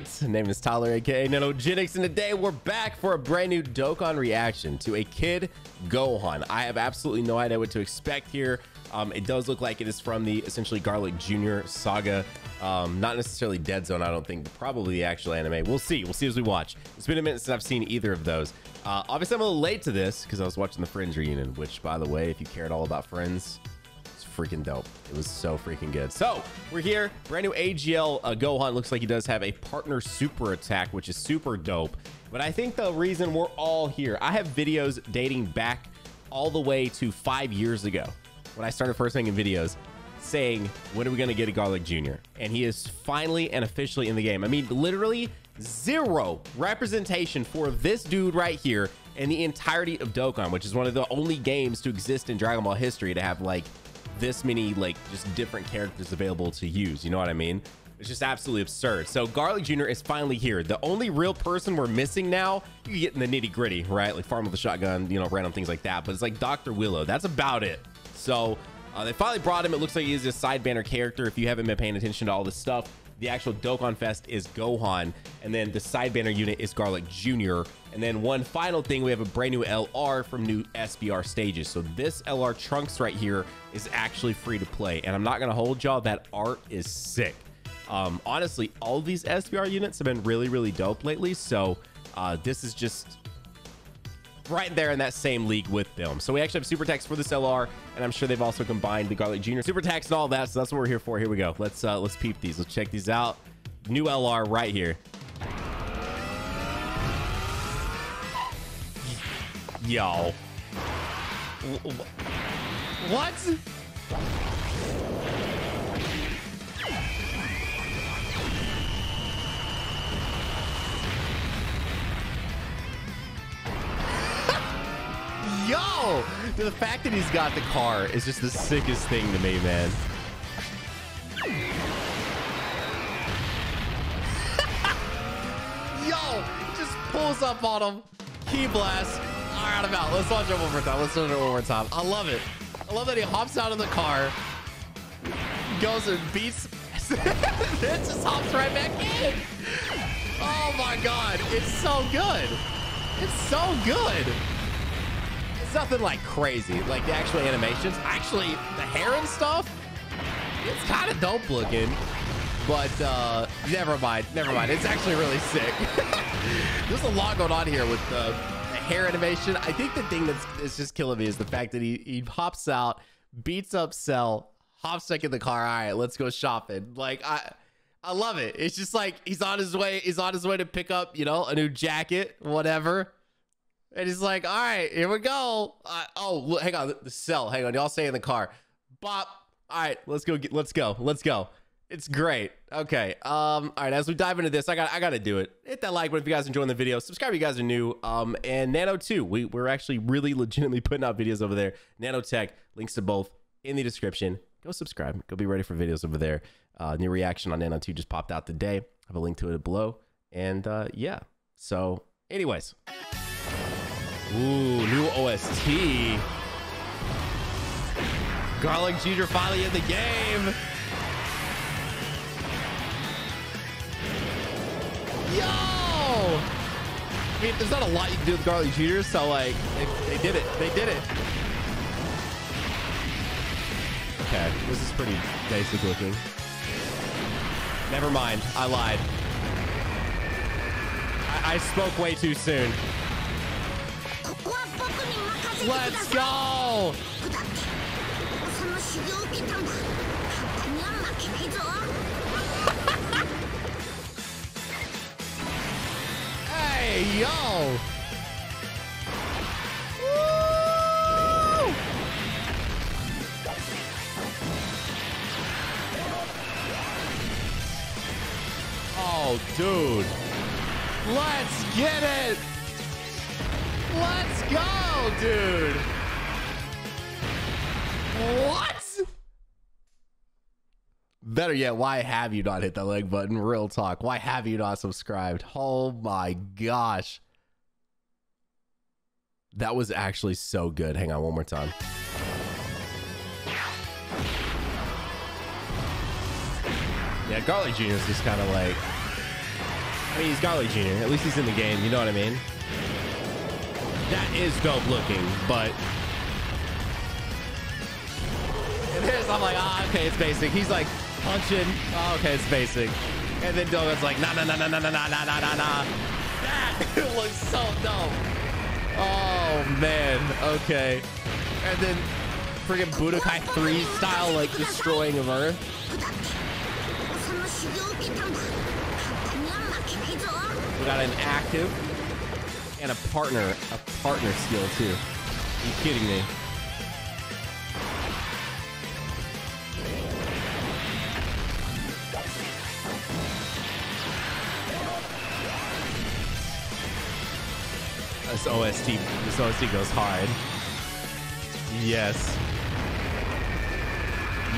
right. Name is Tyler, aka Nanogenix, and today we're back for a brand new Dokkan reaction to a kid Gohan. I have absolutely no idea what to expect here. Um, it does look like it is from the essentially Garlic Jr. saga. Um, not necessarily Dead Zone, I don't think, but probably the actual anime. We'll see. We'll see as we watch. It's been a minute since I've seen either of those. Uh, obviously, I'm a little late to this because I was watching the Friends reunion, which, by the way, if you cared all about Friends, freaking dope. It was so freaking good. So we're here. Brand new AGL uh, Gohan. Looks like he does have a partner super attack, which is super dope. But I think the reason we're all here, I have videos dating back all the way to five years ago when I started first making videos saying, when are we going to get a Garlic Jr.? And he is finally and officially in the game. I mean, literally zero representation for this dude right here in the entirety of Dokkan, which is one of the only games to exist in Dragon Ball history to have like this many like just different characters available to use. You know what I mean? It's just absolutely absurd. So Garlic Jr. is finally here. The only real person we're missing now, you get in the nitty gritty, right? Like farm with a shotgun, you know, random things like that. But it's like Dr. Wheelo. That's about it. So uh, they finally brought him. It looks like he's a side banner character. If you haven't been paying attention to all this stuff, the actual Dokkan Fest is Gohan, and then the side banner unit is Garlic Jr. And then one final thing, we have a brand new LR from new SBR stages. So this LR Trunks right here is actually free to play, and I'm not gonna hold y'all. That art is sick. Um, honestly, all these SBR units have been really, really dope lately. So uh, this is just right there in that same league with them. So we actually have super attacks for this LR, and I'm sure they've also combined the Garlic Jr. super attacks and all that. So that's what we're here for. Here we go. Let's uh, let's peep these. Let's check these out. New LR right here. Yo. What? Yo, the fact that he's got the car is just the sickest thing to me, man. Yo, just pulls up on him. Ki blast. All right, I'm out. Let's watch it one more time. Let's watch it one more time. I love it. I love that he hops out of the car, goes and beats, then just hops right back in. Oh my God. It's so good. It's so good nothing like crazy like the actual animations actually the hair and stuff it's kind of dope looking but uh never mind never mind it's actually really sick there's a lot going on here with the, the hair animation i think the thing that's is just killing me is the fact that he he hops out beats up cell hops back in the car all right let's go shopping like i I love it. It's just like he's on his way. He's on his way to pick up, you know, a new jacket, whatever. And he's like, all right, here we go. Uh, oh, look, hang on, the cell. Hang on, y'all stay in the car. Bop. All right, let's go. Get, let's go. Let's go. It's great. Okay. Um. All right. As we dive into this, I got. I got to do it. Hit that like button if you guys enjoying the video. Subscribe if you guys are new. Um. And NanoTwo. We we're actually really legitimately putting out videos over there. Nanotech. Links to both in the description. Go subscribe. Go be ready for videos over there. Uh, new reaction on Nano 2 just popped out today. I have a link to it below. And uh, yeah. So, anyways. Ooh, new OST. Garlic Jr. finally in the game. Yo! I mean, there's not a lot you can do with Garlic Jr., so like, they, they did it. They did it. Okay, this is pretty basic looking. Never mind, I lied. I, I spoke way too soon. Let's go! hey, yo! Oh, dude. Let's get it! Let's go, dude. What? Better yet, why have you not hit that like button? Real talk. Why have you not subscribed? Oh my gosh. That was actually so good. Hang on one more time. Yeah, Garlic Jr. is just kind of like I mean, he's Garlic Jr. At least he's in the game. You know what I mean? That is dope looking, but and I'm like, ah, okay, it's basic. He's like punching. Oh, okay, it's basic. And then Doga's like, nah, nah, nah, nah, nah, nah, nah, nah, nah, nah, nah. That looks so dope. Oh man. Okay. And then friggin' Budokai 3 style, like destroying of Earth. We got an active and a partner, a partner skill too. Are you kidding me? This OST, this OST goes hard. Yes.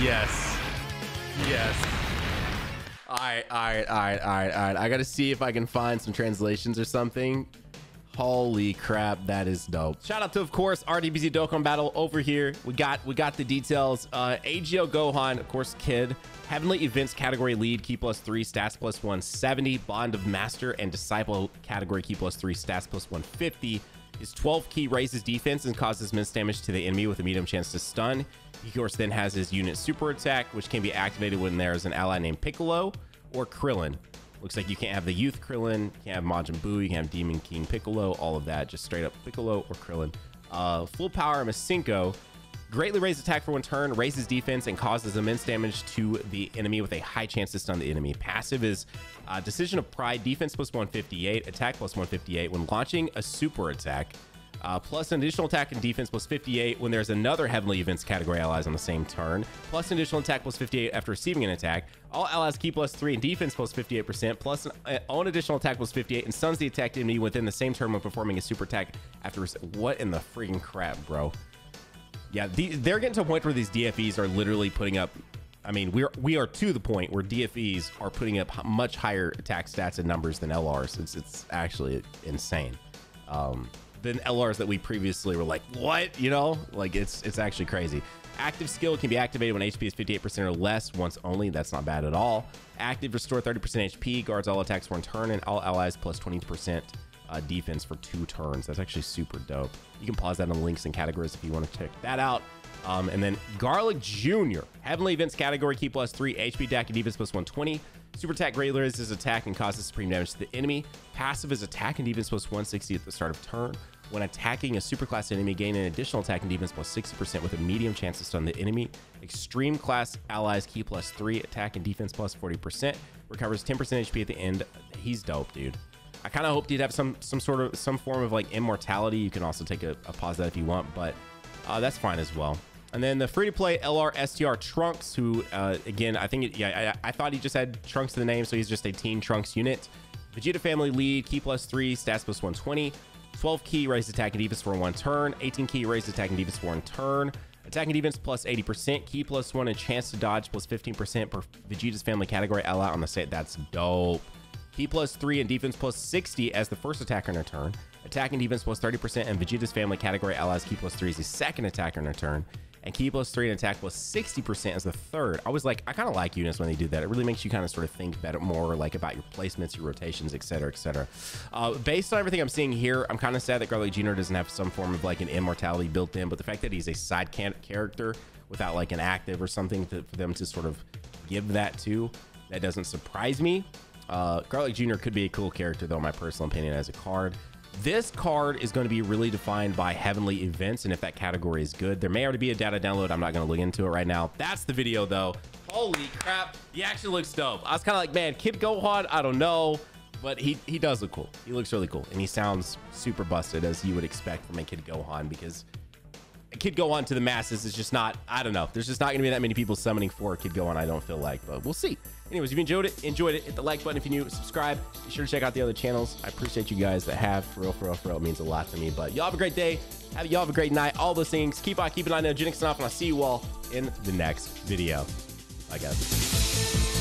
Yes. Yes. All right, all right, all right, all right, all right. I gotta see if I can find some translations or something. Holy crap, that is dope. Shout out to, of course, RDBZ Dokkan Battle over here. We got we got the details. Uh, AGL Gohan, of course, Kid. Heavenly Events category lead, Ki plus three, stats plus 170. Bond of Master and Disciple category Ki plus three, stats plus 150. His 12 Ki raises defense and causes miss damage to the enemy with a medium chance to stun. He, of course, then has his unit super attack, which can be activated when there is an ally named Piccolo or Krillin. Looks like you can't have the Youth Krillin, you can't have Majin Buu, you can't have Demon King Piccolo, all of that, just straight up Piccolo or Krillin. Uh, full power Masenko greatly raises attack for one turn, raises defense, and causes immense damage to the enemy with a high chance to stun the enemy. Passive is uh, Decision of Pride, defense plus 158, attack plus 158 when launching a super attack. Uh, plus an additional attack and defense plus 58 when there's another heavenly events category allies on the same turn. Plus an additional attack plus 58 after receiving an attack. All allies keep plus 3 and defense plus 58%. Plus an uh, own additional attack plus 58 and stuns the attacked enemy within the same turn when performing a super attack after. What in the freaking crap, bro? Yeah, the, they're getting to a point where these DFEs are literally putting up. I mean, we're we are to the point where DFEs are putting up much higher attack stats and numbers than LRs. It's it's actually insane. Um, than LRs that we previously were like, what? You know, like it's it's actually crazy. Active skill can be activated when HP is 58% or less once only. That's not bad at all. Active restore 30% HP, guards all attacks for one turn, and all allies plus 20% uh, defense for two turns. That's actually super dope. You can pause that on the links and categories if you want to check that out. Um, and then Garlic Jr. Heavenly Events category, Ki plus three, HP attack and defense plus 120. Super attack greatly raises attack and causes supreme damage to the enemy. Passive is attack and defense plus 160 at the start of turn. When attacking a superclass enemy, gain an additional attack and defense plus 60% with a medium chance to stun the enemy. Extreme class allies Ki plus 3, attack and defense plus 40%. Recovers 10% HP at the end. He's dope, dude. I kind of hoped he'd have some some sort of some form of like immortality. You can also take a, a pause that if you want, but uh, that's fine as well. And then the free-to-play LR STR Trunks, who uh, again I think it, yeah I, I, thought he just had Trunks in the name, so he's just a Teen Trunks unit. Vegeta family lead, Ki plus three, stats plus 120. 12 Ki raised attack and defense for one turn. 18 Ki raised attack and defense for one turn. Attack and defense plus 80%. Ki plus one and chance to dodge plus 15% per Vegeta's family category ally on the set. That's dope. Ki plus 3 and defense plus 60 as the first attacker in a turn. Attack and defense plus 30% and Vegeta's family category allies Ki plus 3 is the second attacker in a turn. And Ki plus 3 and attack plus 60% as the third. I was like, I kind of like units when they do that. It really makes you kind of sort of think better, more like about your placements, your rotations, etc., etc. Uh, based on everything I'm seeing here, I'm kind of sad that Garlic Jr. doesn't have some form of like an immortality built in, but the fact that he's a side character without like an active or something to, for them to sort of give that to, that doesn't surprise me. Uh, Garlic Jr. could be a cool character, though, in my personal opinion, as a card. This card is going to be really defined by heavenly events, and if that category is good, there may already be a data download. I'm not going to look into it right now. That's the video, though. Holy crap. He actually looks dope. I was kind of like, man, Kid Gohan, I don't know, but he, he does look cool. He looks really cool, and he sounds super busted, as you would expect from a Kid Gohan, because Kid on to the masses is just not, I don't know. There's just not going to be that many people summoning for Kid Gohan, I don't feel like, but we'll see. Anyways, if you enjoyed it, enjoyed it, hit the like button if you're new, subscribe. Be sure to check out the other channels. I appreciate you guys that have. For real, for real, for real. It means a lot to me. But y'all have a great day. Have y'all have a great night. All those things. Keep on keeping on Genix off, and I'll see you all in the next video. Bye, guys.